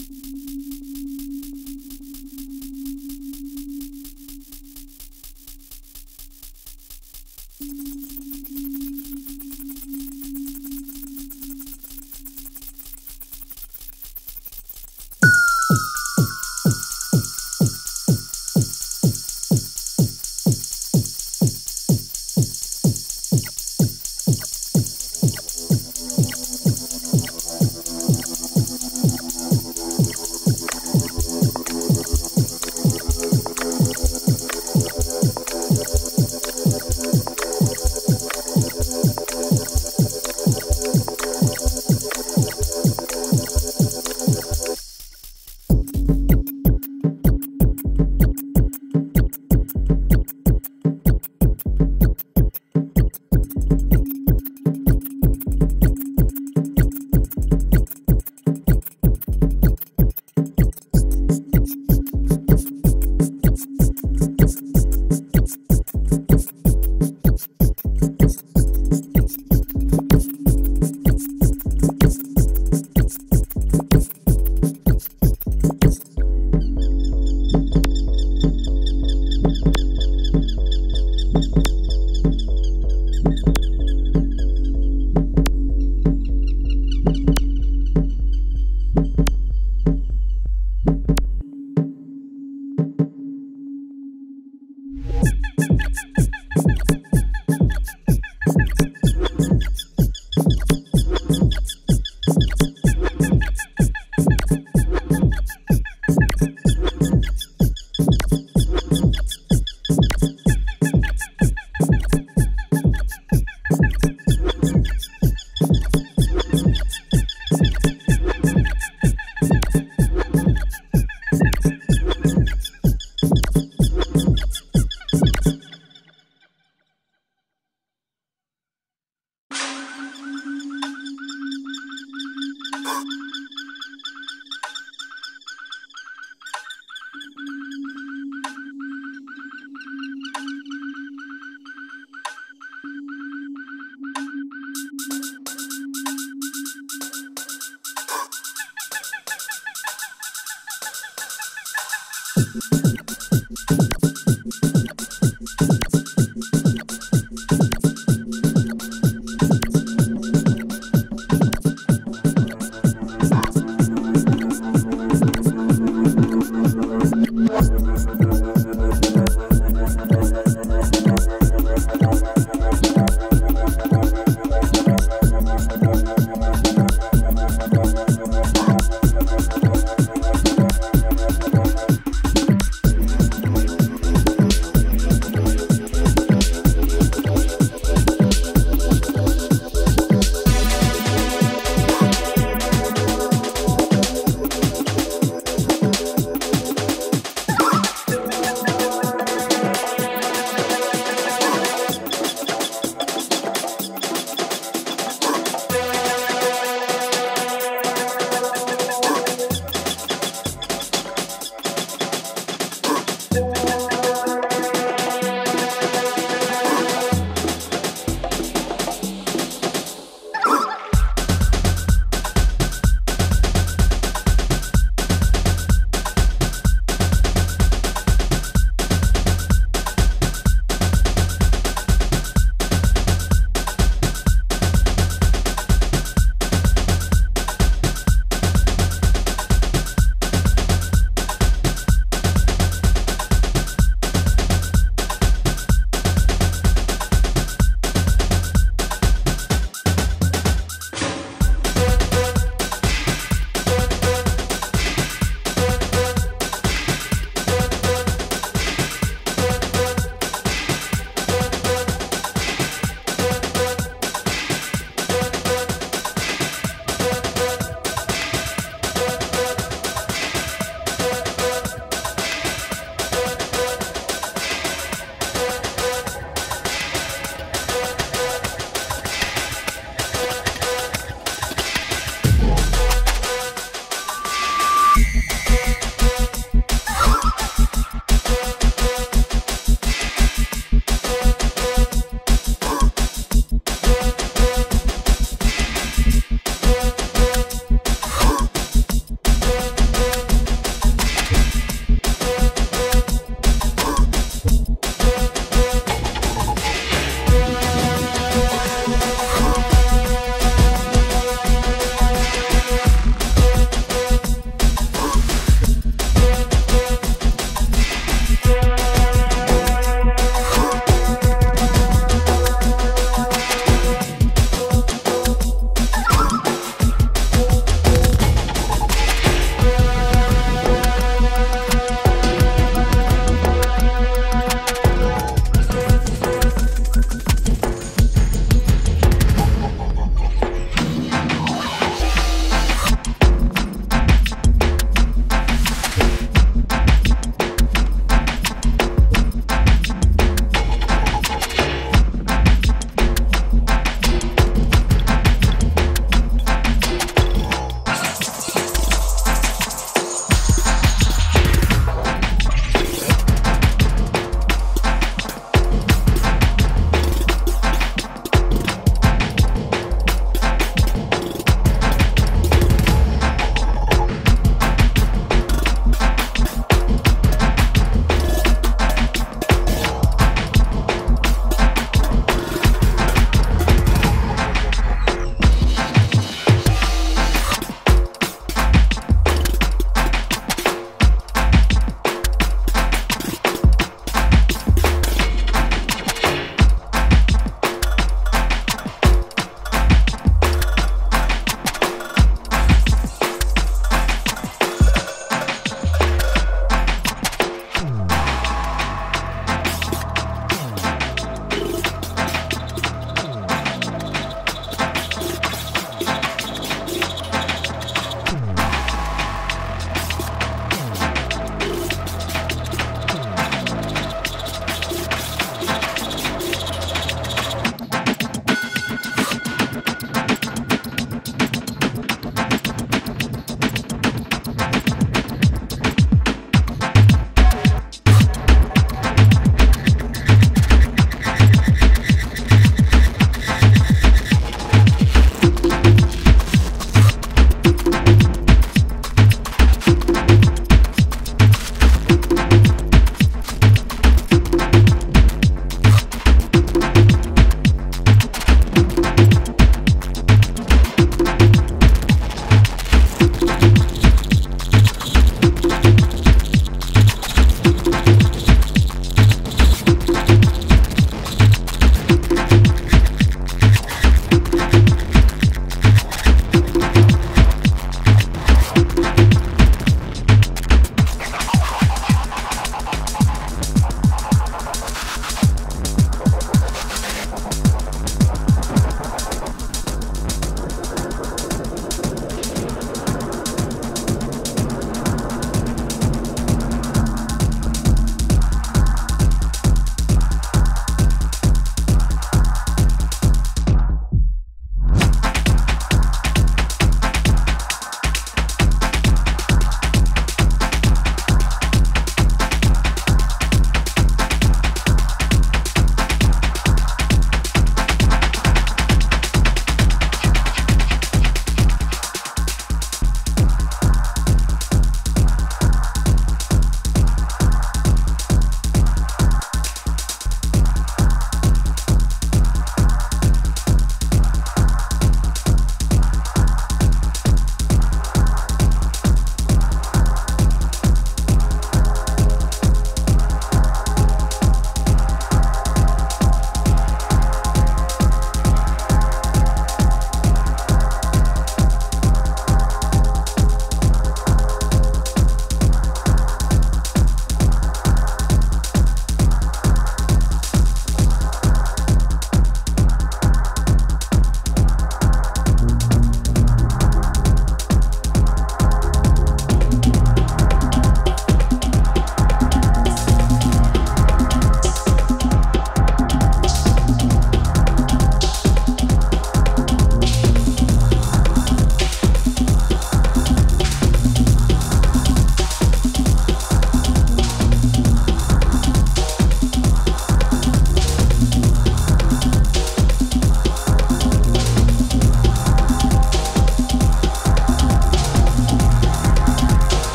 you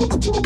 You.